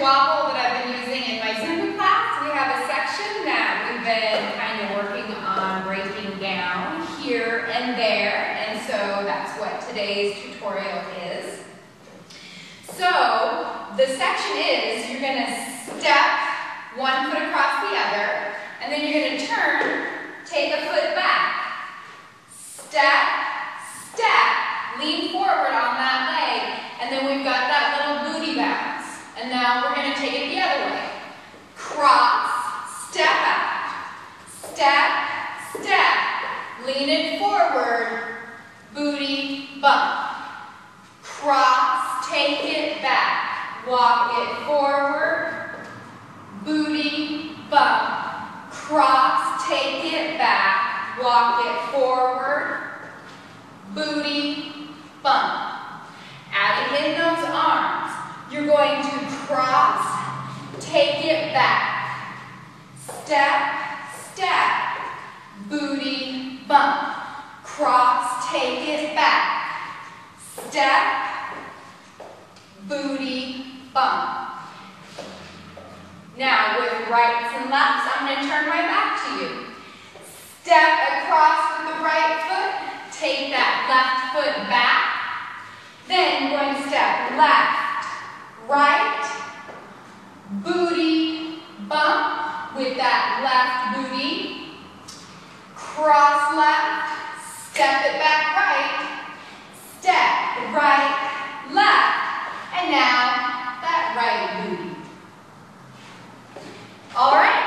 wobble that I've been using in my Zumba class. We have a section that we've been kind of working on breaking down here and there, and so that's what today's tutorial is. So, the section is you're going to step one foot across the other, and then you're going to turn, take a foot back. Step, step, lean forward on that leg, and then we've got that little booty bounce. And now we're going to take it the other way. Cross, step out. Step, step, lean it forward, booty bump. Cross, take it back. Walk it forward, booty bump. Cross, take it back. Walk it forward, booty bump. Adding in those arms. You're going to cross, take it back. Step, step, booty bump. Cross, take it back. Step, booty bump. Now with rights and lefts, I'm going to turn my back to you. Step across with the right foot, take that left foot back. Then going to step left, right, booty, that left booty. Cross left, step it back right, step right, left, and now that right booty. All right,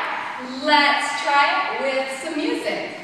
let's try it with some music.